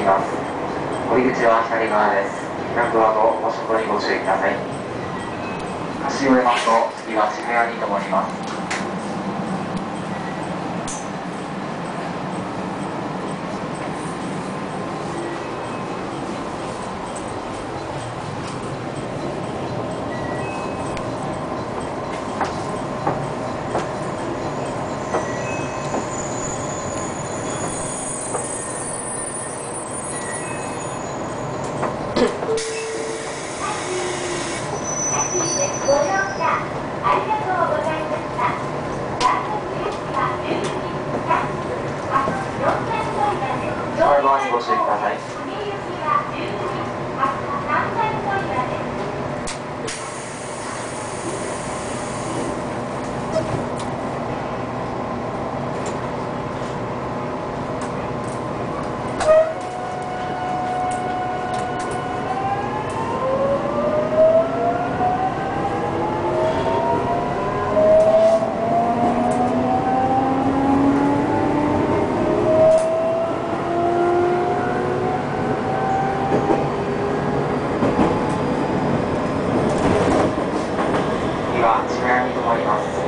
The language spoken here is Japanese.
きます。降り口は左側です。客部はご、ごにご注意ください。橋を出ますと、次は渋谷に停まります。我留下。my